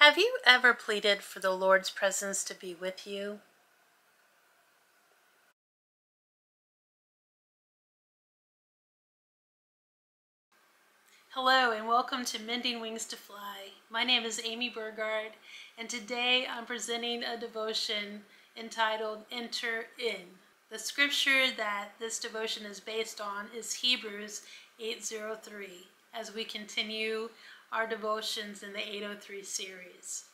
Have you ever pleaded for the Lord's presence to be with you? Hello and welcome to Mending Wings to Fly. My name is Amy Burgard and today I'm presenting a devotion entitled Enter In. The scripture that this devotion is based on is Hebrews 8:03 as we continue our devotions in the 803 series.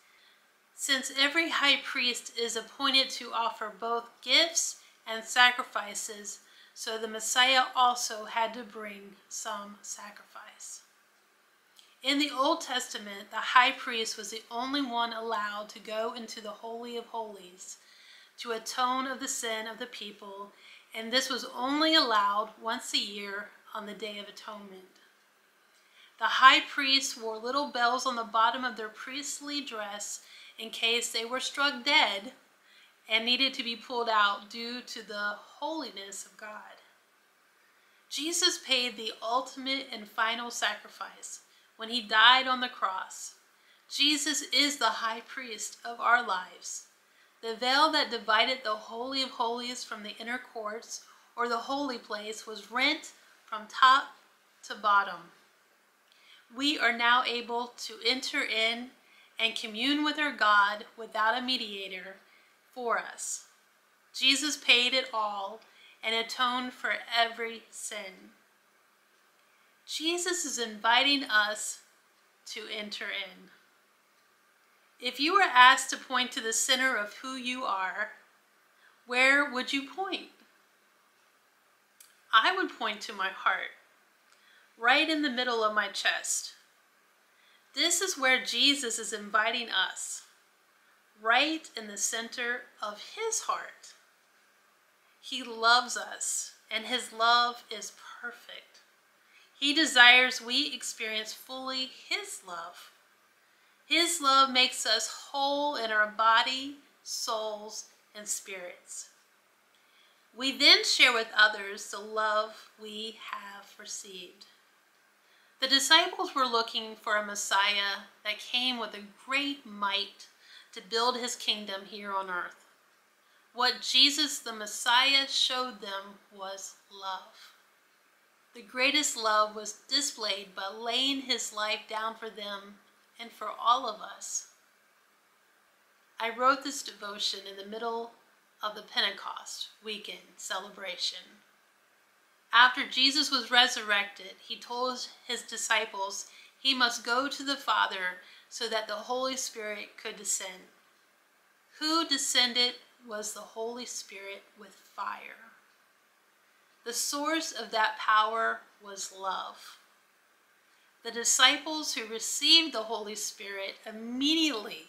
Since every high priest is appointed to offer both gifts and sacrifices, so the Messiah also had to bring some sacrifice. In the Old Testament, the high priest was the only one allowed to go into the Holy of Holies to atone of the sin of the people, and this was only allowed once a year on the Day of Atonement. The high priests wore little bells on the bottom of their priestly dress in case they were struck dead and needed to be pulled out due to the holiness of God. Jesus paid the ultimate and final sacrifice when he died on the cross. Jesus is the high priest of our lives. The veil that divided the Holy of Holies from the inner courts or the holy place was rent from top to bottom we are now able to enter in and commune with our God without a mediator for us. Jesus paid it all and atoned for every sin. Jesus is inviting us to enter in. If you were asked to point to the center of who you are, where would you point? I would point to my heart right in the middle of my chest. This is where Jesus is inviting us, right in the center of his heart. He loves us, and his love is perfect. He desires we experience fully his love. His love makes us whole in our body, souls, and spirits. We then share with others the love we have received. The disciples were looking for a Messiah that came with a great might to build his kingdom here on earth. What Jesus the Messiah showed them was love. The greatest love was displayed by laying his life down for them and for all of us. I wrote this devotion in the middle of the Pentecost weekend celebration. After Jesus was resurrected, he told his disciples he must go to the Father so that the Holy Spirit could descend. Who descended was the Holy Spirit with fire. The source of that power was love. The disciples who received the Holy Spirit immediately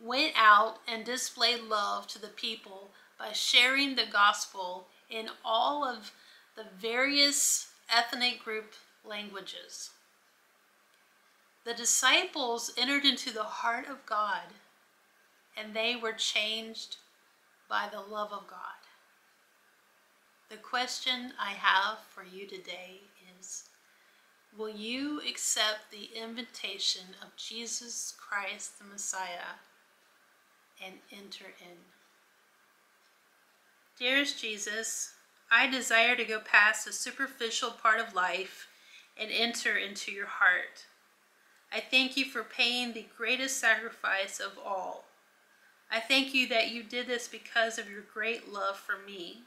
went out and displayed love to the people by sharing the gospel in all of the various ethnic group languages. The disciples entered into the heart of God and they were changed by the love of God. The question I have for you today is Will you accept the invitation of Jesus Christ the Messiah and enter in? Dearest Jesus, I desire to go past the superficial part of life and enter into your heart. I thank you for paying the greatest sacrifice of all. I thank you that you did this because of your great love for me.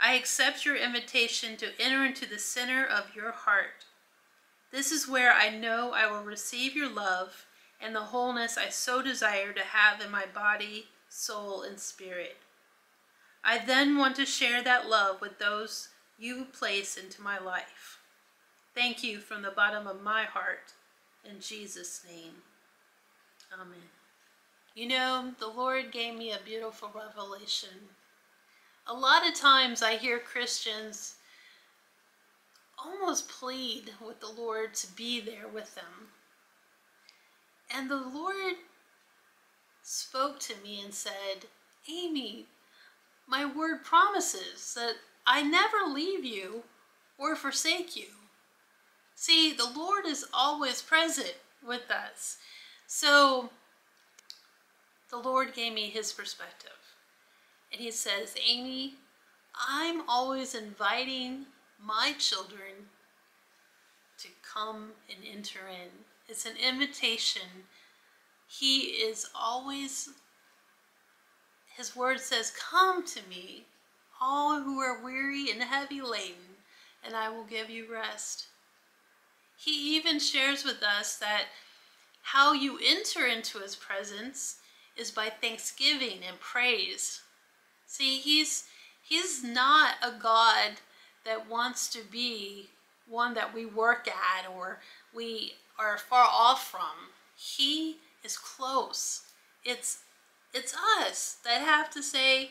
I accept your invitation to enter into the center of your heart. This is where I know I will receive your love and the wholeness I so desire to have in my body, soul, and spirit. I then want to share that love with those you place into my life. Thank you from the bottom of my heart. In Jesus' name, amen. You know, the Lord gave me a beautiful revelation. A lot of times I hear Christians almost plead with the Lord to be there with them. And the Lord spoke to me and said, Amy, my word promises that I never leave you or forsake you. See, the Lord is always present with us. So the Lord gave me his perspective. And he says, Amy, I'm always inviting my children to come and enter in. It's an invitation. He is always, his word says, Come to me, all who are weary and heavy laden, and I will give you rest. He even shares with us that how you enter into his presence is by thanksgiving and praise. See, he's he's not a God that wants to be one that we work at or we are far off from. He is close. It's it's us that have to say,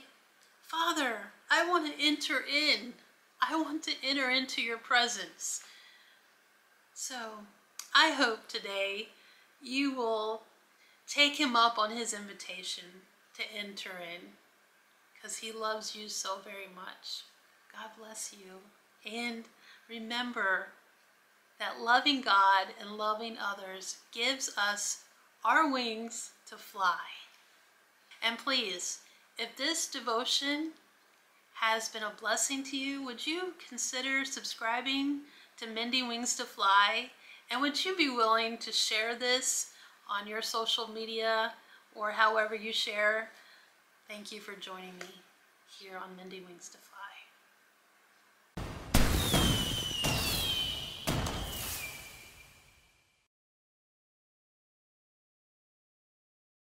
Father, I want to enter in. I want to enter into your presence. So I hope today you will take him up on his invitation to enter in because he loves you so very much. God bless you. And remember that loving God and loving others gives us our wings to fly. And please, if this devotion has been a blessing to you, would you consider subscribing to Mending Wings to Fly? And would you be willing to share this on your social media or however you share? Thank you for joining me here on Mending Wings to Fly.